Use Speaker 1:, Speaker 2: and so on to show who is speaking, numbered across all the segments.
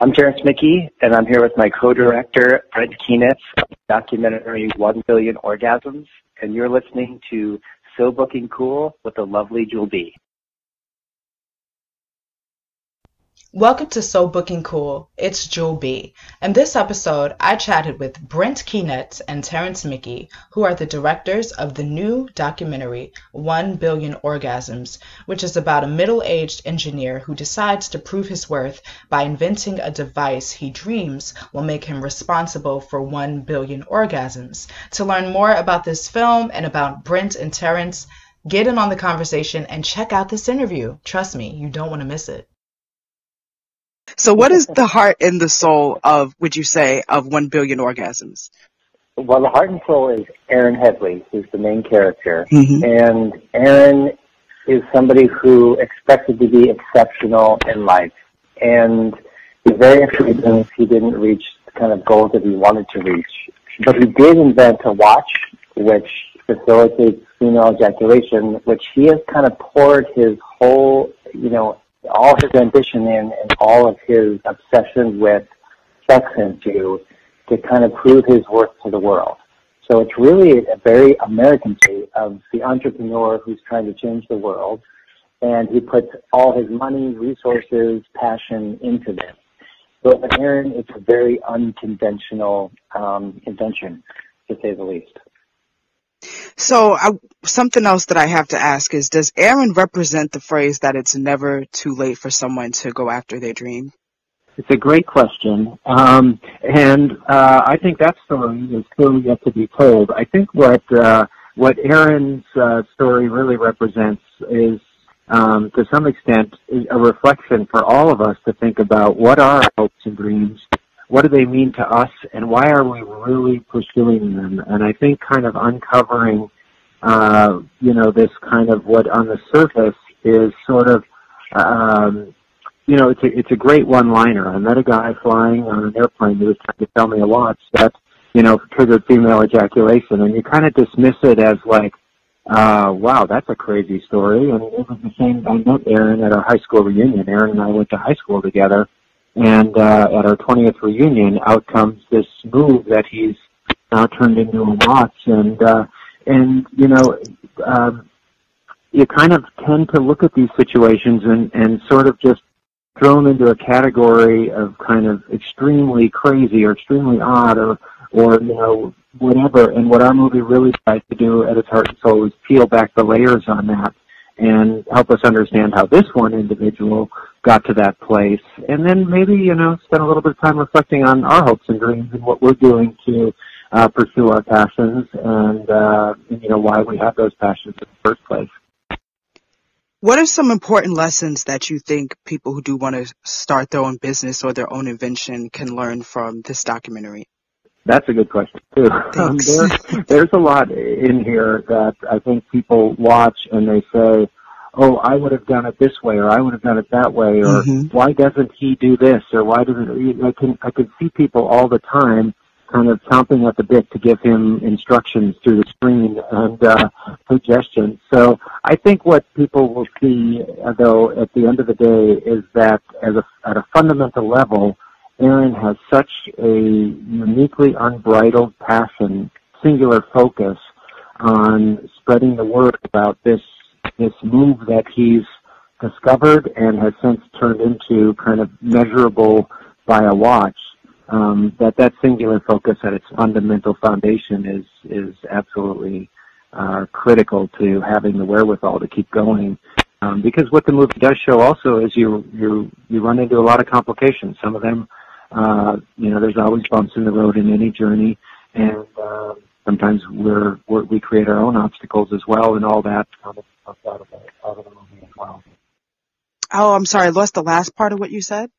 Speaker 1: I'm Terence Mickey, and I'm here with my co-director, Brent Kinetz, documentary 1 Billion Orgasms, and you're listening to So Booking Cool with the lovely Jewel B.
Speaker 2: Welcome to So Booking Cool. It's Jewel B. In this episode, I chatted with Brent Kinetz and Terence Mickey, who are the directors of the new documentary 1 Billion Orgasms, which is about a middle-aged engineer who decides to prove his worth by inventing a device he dreams will make him responsible for 1 billion orgasms. To learn more about this film and about Brent and Terence, get in on the conversation and check out this interview. Trust me, you don't want to miss it.
Speaker 3: So what is the heart and the soul of, would you say, of 1 billion orgasms?
Speaker 1: Well, the heart and soul is Aaron Headley, who's the main character.
Speaker 3: Mm-hmm.
Speaker 1: And Aaron is somebody who expected to be exceptional in life. And he's very frustrated he didn't reach the kind of goals that he wanted to reach. But he did invent a watch which facilitates female ejaculation, which he has kind of poured his whole, you know, all his ambition in and all of his obsession with sex into to kind of prove his worth to the world. So it's really a very American state of the entrepreneur who's trying to change the world, and he puts all his money, resources, passion into this. So for Aaron, it's a very unconventional um, invention, to say the least.
Speaker 3: So I, something else that I have to ask is, does Aaron represent the phrase that it's never too late for someone to go after their dream?
Speaker 4: It's a great question, um, and uh, I think that story is still yet to be told. I think what uh, what Aaron's uh, story really represents is, um, to some extent, a reflection for all of us to think about what are our hopes and dreams, what do they mean to us, and why are we really pursuing them? And I think kind of uncovering, uh, you know, this kind of what on the surface is sort of um, you know, it's a, it's a great one-liner. I met a guy flying on an airplane who was trying to sell me a watch that, you know, triggered female ejaculation, and you kind of dismiss it as like, uh, wow, that's a crazy story. And it was the same. I met Aaron at our high school reunion. Aaron and I went to high school together, and uh, at our 20th reunion, out comes this move that he's now turned into a watch, and uh, and you know. Um, you kind of tend to look at these situations and, and sort of just throw them into a category of kind of extremely crazy or extremely odd or or you know whatever and what our movie really tries to do at its heart and soul is peel back the layers on that and help us understand how this one individual got to that place and then maybe you know spend a little bit of time reflecting on our hopes and dreams and what we're doing to uh, pursue our passions and uh, you know why we have those passions in the first place
Speaker 3: what are some important lessons that you think people who do want to start their own business or their own invention can learn from this documentary?
Speaker 4: That's a good question too. Um, there, there's a lot in here that I think people watch and they say, "Oh, I would have done it this way, or I would have done it that way, or
Speaker 3: mm-hmm.
Speaker 4: why doesn't he do this, or why doesn't?" I can I can see people all the time kind of chomping at the bit to give him instructions through the screen and uh, suggestions. So I think what people will see, uh, though, at the end of the day, is that as a, at a fundamental level, Aaron has such a uniquely unbridled passion, singular focus on spreading the word about this this move that he's discovered and has since turned into kind of measurable by a watch um, that that singular focus at its fundamental foundation is is absolutely uh, critical to having the wherewithal to keep going. Um, because what the movie does show also is you you you run into a lot of complications. Some of them, uh, you know, there's always bumps in the road in any journey, and uh, sometimes we're, we're we create our own obstacles as well, and all that kind of comes out of the out of the movie as well.
Speaker 3: Oh, I'm sorry, I lost the last part of what you said.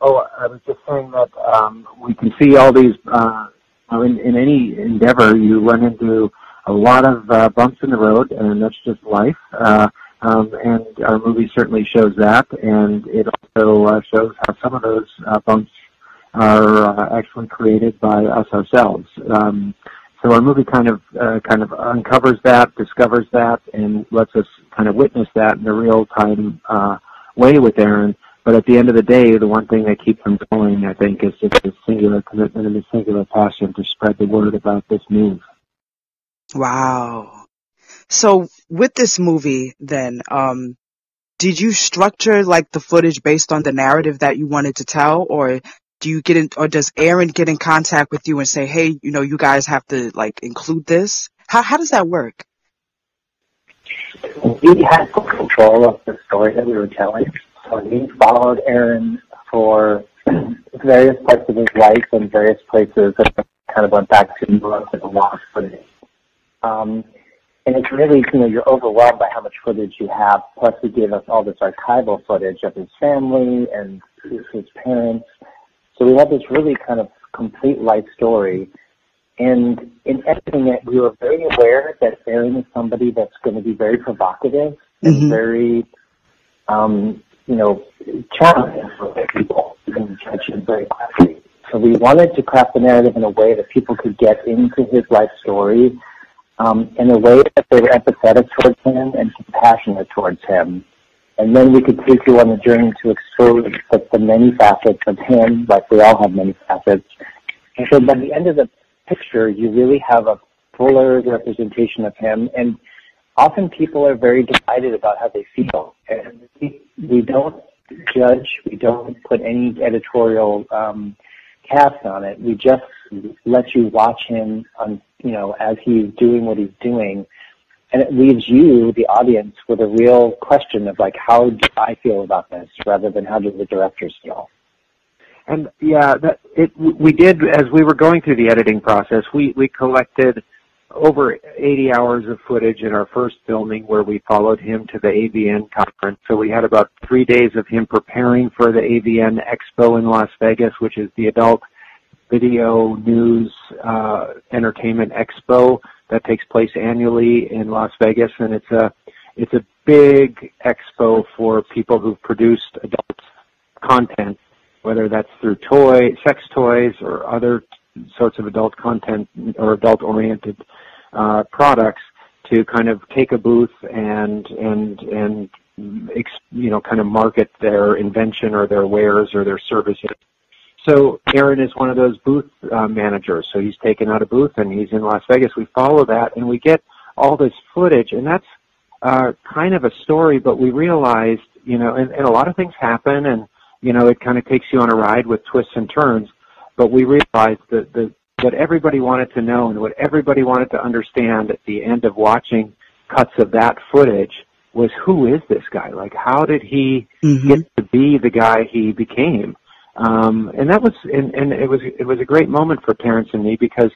Speaker 4: Oh, I was just saying that um, we can see all these. Uh, in, in any endeavor, you run into a lot of uh, bumps in the road, and that's just life. Uh, um, and our movie certainly shows that, and it also uh, shows how some of those uh, bumps are uh, actually created by us ourselves. Um, so our movie kind of uh, kind of uncovers that, discovers that, and lets us kind of witness that in a real time uh, way with Aaron but at the end of the day, the one thing that keeps them going, I think, is just a singular commitment and a singular passion to spread the word about this news.
Speaker 3: Wow. So with this movie, then, um, did you structure like the footage based on the narrative that you wanted to tell, or do you get in, or does Aaron get in contact with you and say, hey, you know, you guys have to like include this? How how does that work?
Speaker 1: We had full control of the story that we were telling. So we followed Aaron for various parts of his life and various places that kind of went back to the lost footage. Um, and it's really, you know, you're overwhelmed by how much footage you have. Plus, he gave us all this archival footage of his family and his parents. So we had this really kind of complete life story. And in editing it, we were very aware that Aaron is somebody that's going to be very provocative and
Speaker 3: Mhm.
Speaker 1: very, um, you know, challenging for people and judge him very quickly. So we wanted to craft the narrative in a way that people could get into his life story um, in a way that they were empathetic towards him and compassionate towards him. And then we could take you on the journey to expose the, the many facets of him, like we all have many facets. And so by the end of the picture, you really have a fuller representation of him. And often people are very divided about how they feel. And we, we don't judge, we don't put any editorial um, cast on it. We just let you watch him on, you know, as he's doing what he's doing. And it leaves you, the audience, with a real question of like, how do I feel about this rather than how do the directors feel?
Speaker 4: And yeah, that it we did as we were going through the editing process. We we collected over 80 hours of footage in our first filming where we followed him to the AVN conference. So we had about three days of him preparing for the AVN Expo in Las Vegas, which is the adult video news uh, entertainment expo that takes place annually in Las Vegas, and it's a it's a big expo for people who've produced adult content, whether that's through toy, sex toys, or other sorts of adult content or adult-oriented uh, products to kind of take a booth and and and you know kind of market their invention or their wares or their services. So Aaron is one of those booth uh, managers. So he's taken out a booth and he's in Las Vegas. We follow that and we get all this footage, and that's uh, kind of a story. But we realized, you know, and, and a lot of things happen, and you know, it kind of takes you on a ride with twists and turns. But we realized that the what everybody wanted to know and what everybody wanted to understand at the end of watching cuts of that footage was who is this guy? Like, how did he
Speaker 3: Mhm.
Speaker 4: get to be the guy he became? Um, and that was, and, and it was, it was a great moment for Terence and me because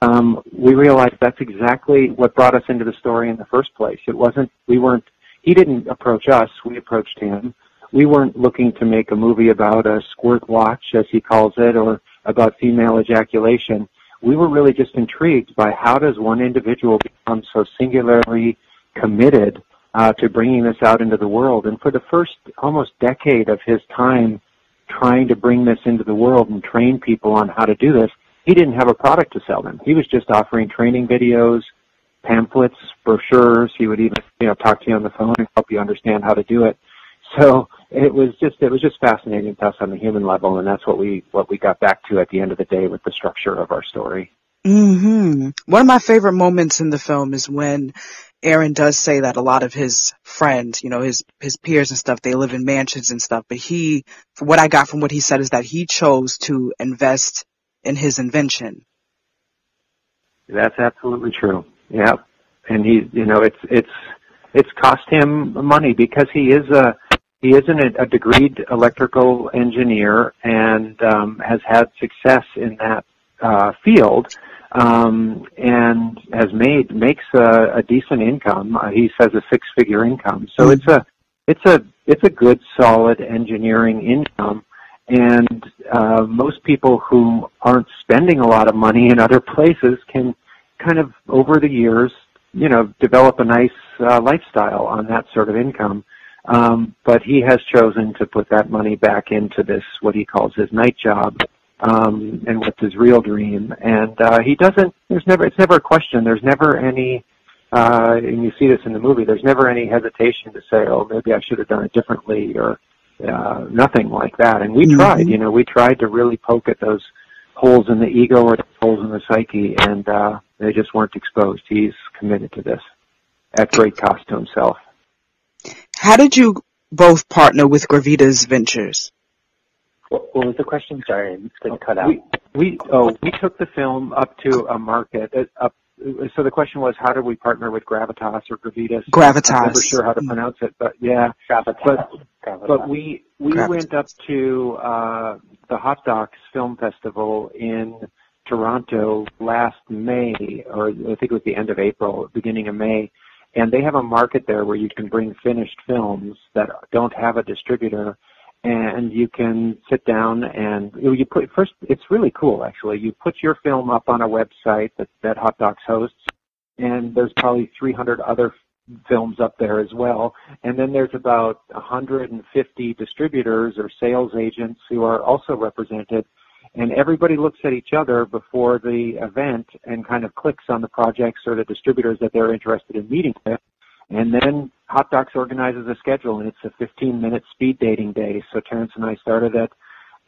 Speaker 4: um, we realized that's exactly what brought us into the story in the first place. It wasn't, we weren't, he didn't approach us, we approached him. We weren't looking to make a movie about a squirt watch, as he calls it, or about female ejaculation. We were really just intrigued by how does one individual become so singularly committed uh, to bringing this out into the world. And for the first almost decade of his time trying to bring this into the world and train people on how to do this, he didn't have a product to sell them. He was just offering training videos, pamphlets, brochures. He would even, you know, talk to you on the phone and help you understand how to do it. So it was just it was just fascinating to us on the human level, and that's what we what we got back to at the end of the day with the structure of our story.
Speaker 3: hmm One of my favorite moments in the film is when Aaron does say that a lot of his friends, you know, his his peers and stuff, they live in mansions and stuff. But he, from what I got from what he said, is that he chose to invest in his invention.
Speaker 4: That's absolutely true. Yeah, and he, you know, it's it's it's cost him money because he is a he is an, a degreed electrical engineer and um, has had success in that uh, field um, and has made makes a, a decent income. Uh, he says a six figure income. So
Speaker 3: Mhm.
Speaker 4: it's a it's a it's a good solid engineering income. And uh, most people who aren't spending a lot of money in other places can kind of over the years, you know, develop a nice uh, lifestyle on that sort of income. Um, but he has chosen to put that money back into this, what he calls his night job, um, and what's his real dream. And uh, he doesn't. There's never. It's never a question. There's never any. Uh, and you see this in the movie. There's never any hesitation to say, "Oh, maybe I should have done it differently," or uh, nothing like that. And we
Speaker 3: Mhm.
Speaker 4: tried, you know, we tried to really poke at those holes in the ego or holes in the psyche, and uh, they just weren't exposed. He's committed to this at great cost to himself.
Speaker 3: How did you both partner with Gravitas Ventures?
Speaker 1: What, what was the question? Sorry, it didn't cut out.
Speaker 4: We, we oh we took the film up to a market uh, up. So the question was, how did we partner with Gravitas or Gravitas?
Speaker 3: Gravitas.
Speaker 4: I'm never sure how to pronounce it, but yeah.
Speaker 1: Gravitas.
Speaker 4: But
Speaker 1: Gravitas.
Speaker 4: but we we
Speaker 3: Gravitas.
Speaker 4: went up to uh, the Hot Docs Film Festival in Toronto last May, or I think it was the end of April, beginning of May, and they have a market there where you can bring finished films that don't have a distributor, and you can sit down and you put first. It's really cool actually. You put your film up on a website that that Hot Docs hosts, and there's probably 300 other films up there as well. And then there's about 150 distributors or sales agents who are also represented. And everybody looks at each other before the event and kind of clicks on the projects or the distributors that they're interested in meeting with. And then Hot Docs organizes a schedule and it's a 15 minute speed dating day. So Terence and I started at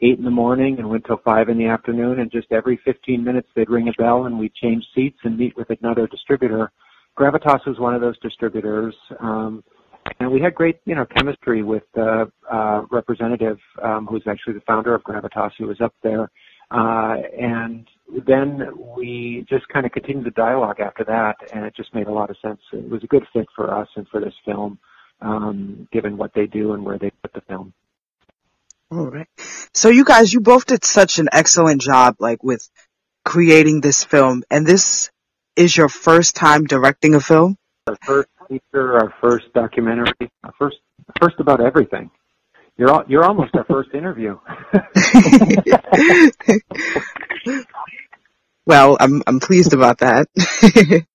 Speaker 4: 8 in the morning and went till 5 in the afternoon and just every 15 minutes they'd ring a bell and we'd change seats and meet with another distributor. Gravitas was one of those distributors. Um, and we had great, you know, chemistry with the uh, representative um, who's actually the founder of Gravitas, who was up there. Uh, and then we just kind of continued the dialogue after that, and it just made a lot of sense. It was a good fit for us and for this film, um, given what they do and where they put the film.
Speaker 3: All right. So you guys, you both did such an excellent job, like with creating this film, and this is your first time directing a film.
Speaker 4: Our first feature, our first documentary, our first, first about everything. You're al- you're almost our first interview.
Speaker 3: well, I'm I'm pleased about that.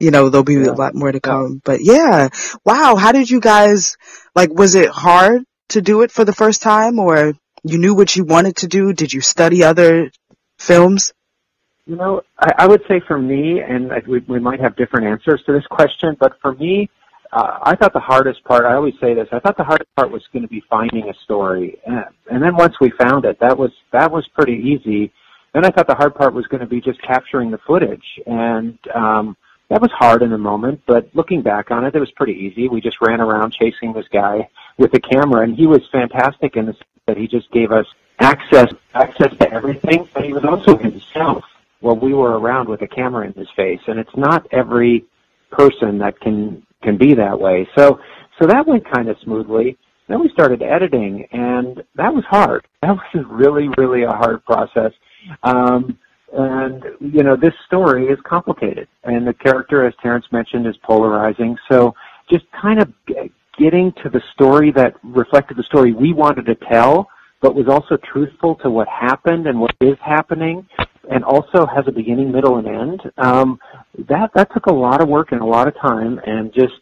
Speaker 3: you know, there'll be
Speaker 4: Yeah.
Speaker 3: a lot more to come. But yeah, wow. How did you guys like? Was it hard to do it for the first time, or you knew what you wanted to do? Did you study other films?
Speaker 4: You know, I, I would say for me, and I, we, we might have different answers to this question, but for me, uh, I thought the hardest part, I always say this, I thought the hardest part was going to be finding a story. And, and then once we found it, that was, that was pretty easy. Then I thought the hard part was going to be just capturing the footage. And, um, that was hard in the moment, but looking back on it, it was pretty easy. We just ran around chasing this guy with the camera, and he was fantastic in the sense that he just gave us access access to everything, but he was also himself while we were around with a camera in his face. And it's not every person that can can be that way. So so that went kind of smoothly. Then we started editing, and that was hard. That was really really a hard process. Um, and you know this story is complicated, and the character, as Terence mentioned, is polarizing. So just kind of getting to the story that reflected the story we wanted to tell, but was also truthful to what happened and what is happening, and also has a beginning, middle, and end. Um, that that took a lot of work and a lot of time, and just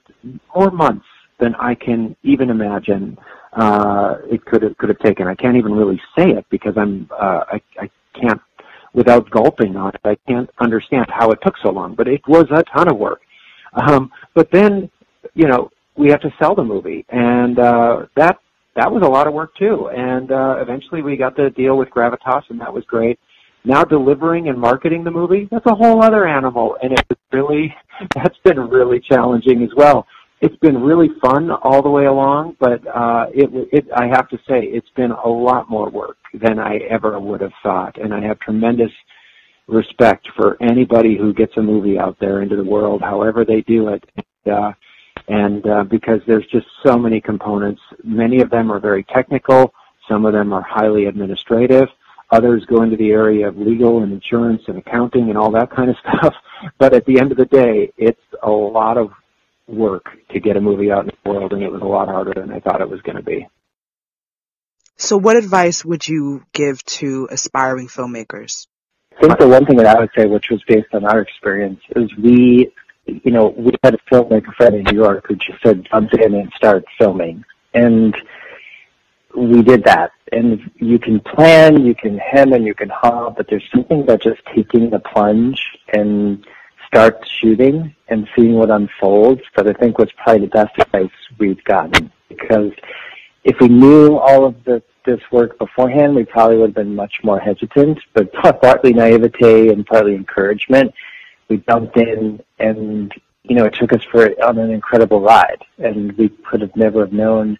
Speaker 4: more months than I can even imagine uh, it could have could have taken. I can't even really say it because I'm uh, I, I can't without gulping on it. I can't understand how it took so long, but it was a ton of work. Um, but then, you know, we have to sell the movie, and uh, that that was a lot of work too. And uh, eventually, we got the deal with Gravitas, and that was great. Now delivering and marketing the movie, that's a whole other animal, and it's really that's been really challenging as well. It's been really fun all the way along, but uh, it, it I have to say it's been a lot more work than I ever would have thought, and I have tremendous respect for anybody who gets a movie out there into the world, however they do it. And, uh, and uh, because there's just so many components. Many of them are very technical. Some of them are highly administrative. Others go into the area of legal and insurance and accounting and all that kind of stuff. But at the end of the day, it's a lot of work to get a movie out in the world, and it was a lot harder than I thought it was going to be.
Speaker 3: So, what advice would you give to aspiring filmmakers?
Speaker 1: I think the one thing that I would say, which was based on our experience, is we, you know, we had a filmmaker friend in New York who just said, jump in and start filming. And we did that. And you can plan, you can hem and you can haw, but there's something about just taking the plunge and start shooting and seeing what unfolds that I think was probably the best advice we've gotten. Because if we knew all of the, this work beforehand, we probably would have been much more hesitant, but partly naivete and partly encouragement, we jumped in and, you know, it took us for on an incredible ride and we could have never have known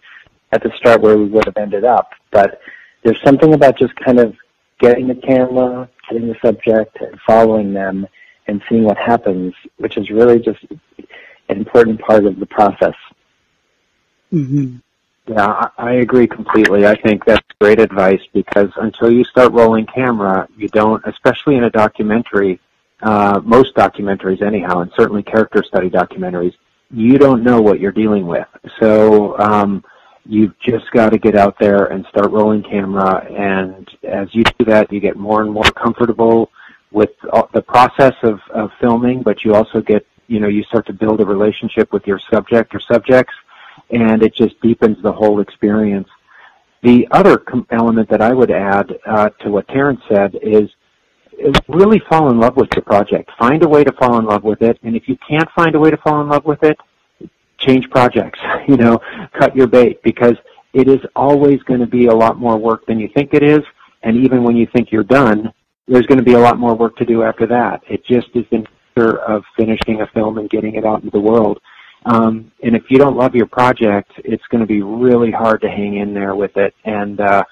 Speaker 1: at the start where we would have ended up. But there's something about just kind of getting the camera, getting the subject and following them and seeing what happens, which is really just an important part of the process.
Speaker 3: Mm-hmm.
Speaker 4: Yeah, I agree completely. I think that's great advice because until you start rolling camera, you don't, especially in a documentary, uh, most documentaries anyhow, and certainly character study documentaries, you don't know what you're dealing with. So um, you've just got to get out there and start rolling camera. And as you do that, you get more and more comfortable with the process of, of filming, but you also get, you know, you start to build a relationship with your subject or subjects and it just deepens the whole experience. The other element that I would add uh, to what Terence said is really fall in love with your project. Find a way to fall in love with it, and if you can't find a way to fall in love with it, change projects. You know, cut your bait because it is always going to be a lot more work than you think it is, and even when you think you're done, there's going to be a lot more work to do after that. It just is the nature of finishing a film and getting it out into the world. Um, and if you don't love your project, it's going to be really hard to hang in there with it. And uh,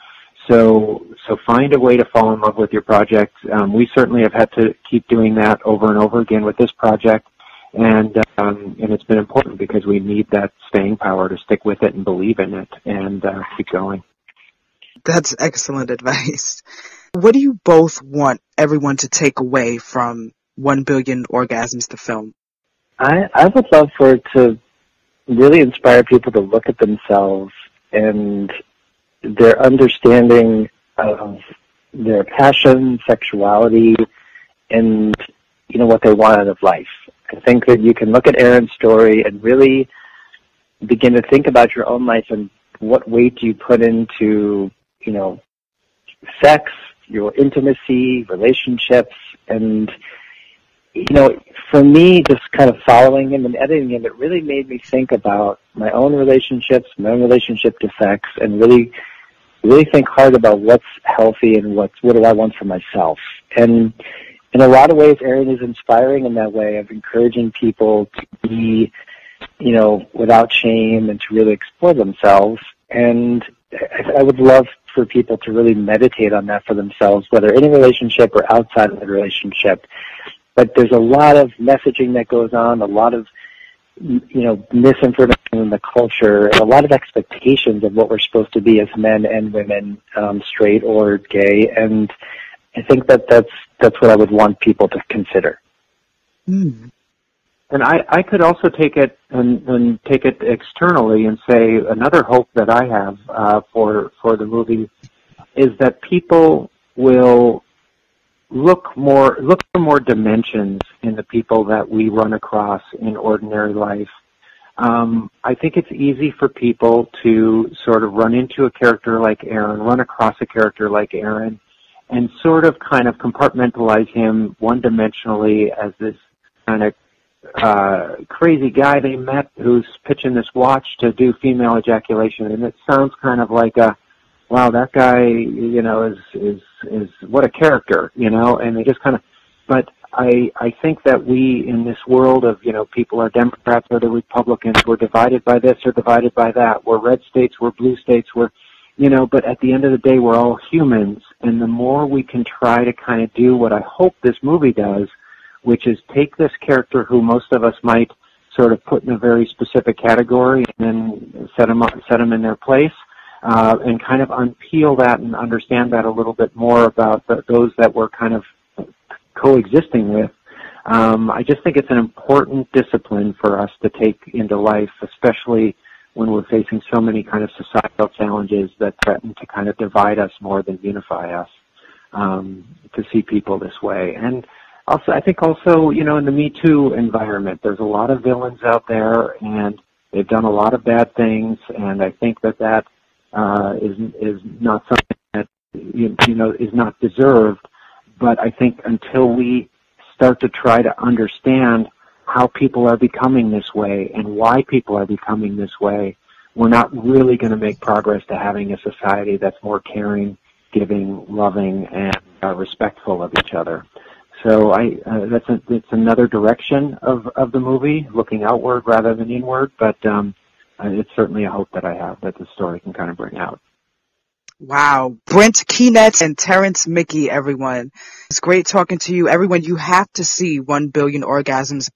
Speaker 4: so, so find a way to fall in love with your project. Um, we certainly have had to keep doing that over and over again with this project, and um, and it's been important because we need that staying power to stick with it and believe in it and uh, keep going.
Speaker 3: That's excellent advice. What do you both want everyone to take away from One Billion Orgasms, the film?
Speaker 1: I, I would love for it to really inspire people to look at themselves and their understanding of their passion, sexuality, and you know what they want out of life. I think that you can look at Aaron's story and really begin to think about your own life and what weight do you put into, you know, sex, your intimacy, relationships, and you know, for me, just kind of following him and editing him, it really made me think about my own relationships, my own relationship to sex, and really, really think hard about what's healthy and what's what do I want for myself. And in a lot of ways, Aaron is inspiring in that way of encouraging people to be, you know, without shame and to really explore themselves. And I would love for people to really meditate on that for themselves, whether in a relationship or outside of the relationship but there's a lot of messaging that goes on, a lot of you know misinformation in the culture, and a lot of expectations of what we're supposed to be as men and women, um, straight or gay, and I think that that's that's what I would want people to consider.
Speaker 3: Mm.
Speaker 4: And I, I could also take it and, and take it externally and say another hope that I have uh, for for the movie is that people will look more look for more dimensions in the people that we run across in ordinary life. Um, I think it's easy for people to sort of run into a character like Aaron, run across a character like Aaron, and sort of kind of compartmentalize him one-dimensionally as this kind of uh, crazy guy they met who's pitching this watch to do female ejaculation, and it sounds kind of like a wow, that guy, you know, is is is what a character, you know, and they just kind of. But I I think that we in this world of you know people are Democrats or the Republicans, we're divided by this or divided by that. We're red states, we're blue states, we're you know, but at the end of the day, we're all humans, and the more we can try to kind of do what I hope this movie does, which is take this character who most of us might sort of put in a very specific category and then set them up, set them in their place uh, and kind of unpeel that and understand that a little bit more about the, those that we're kind of coexisting with. Um, I just think it's an important discipline for us to take into life, especially when we're facing so many kind of societal challenges that threaten to kind of divide us more than unify us. Um, to see people this way, and also I think also you know in the Me Too environment, there's a lot of villains out there, and they've done a lot of bad things, and I think that that uh, is is not something that you, you know is not deserved. But I think until we start to try to understand how people are becoming this way and why people are becoming this way, we're not really going to make progress to having a society that's more caring, giving, loving, and uh, respectful of each other. So I uh, that's a, that's another direction of of the movie, looking outward rather than inward. But um, uh, it's certainly a hope that I have that the story can kind of bring out.
Speaker 3: Wow. Brent Kinetz and Terence Mickey, everyone. It's great talking to you. Everyone, you have to see 1 Billion Orgasms.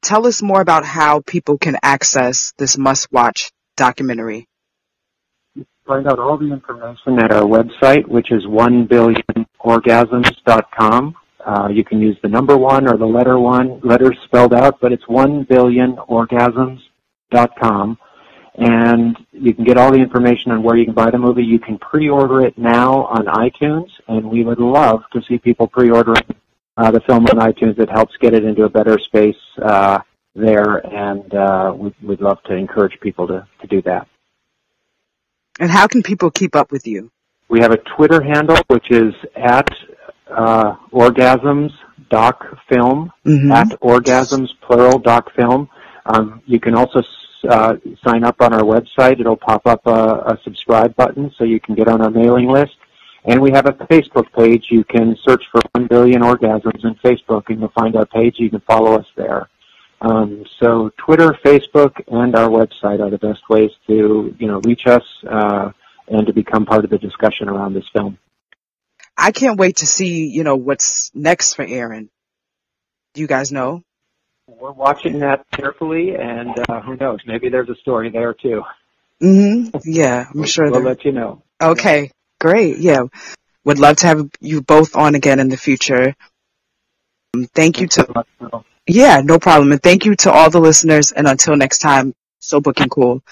Speaker 3: Tell us more about how people can access this must-watch documentary.
Speaker 4: Find out all the information at our website, which is 1billionorgasms.com. Uh, you can use the number one or the letter one, letters spelled out, but it's 1billionorgasms.com and you can get all the information on where you can buy the movie. You can pre-order it now on iTunes, and we would love to see people pre-ordering uh, the film on iTunes. It helps get it into a better space uh, there, and uh, we'd, we'd love to encourage people to, to do that.
Speaker 3: And how can people keep up with you?
Speaker 4: We have a Twitter handle, which is at uh, orgasms doc film, mm-hmm. at orgasms plural doc film. Um, you can also uh, sign up on our website. It'll pop up a, a subscribe button so you can get on our mailing list. And we have a Facebook page. You can search for 1 billion orgasms in Facebook and you'll find our page. You can follow us there. Um, so Twitter, Facebook, and our website are the best ways to, you know, reach us uh, and to become part of the discussion around this film.
Speaker 3: I can't wait to see, you know, what's next for Aaron. Do you guys know?
Speaker 4: We're watching that carefully, and uh, who knows? Maybe there's a story there too.
Speaker 3: Mm-hmm. Yeah, I'm sure.
Speaker 4: We'll let you know.
Speaker 3: Okay, yeah. great. Yeah, would love to have you both on again in the future. Um, thank you to. Yeah, no problem. And thank you to all the listeners. And until next time, so booking cool.